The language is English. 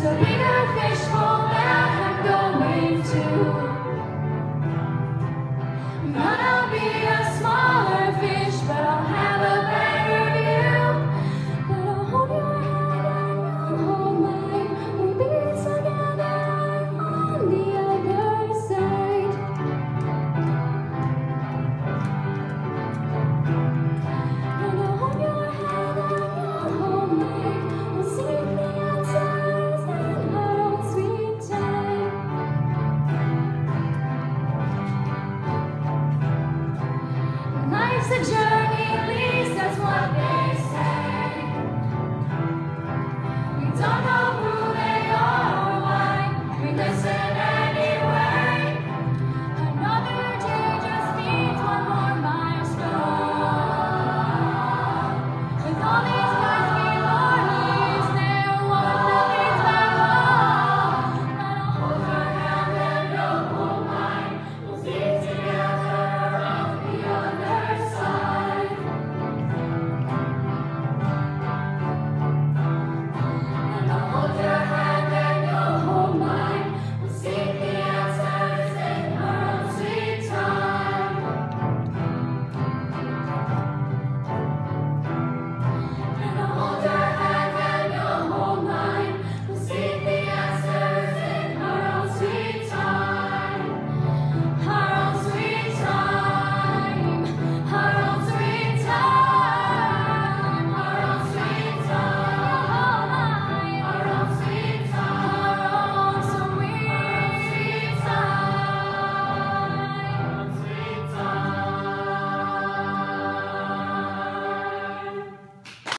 to be the fishbowl that I'm going to.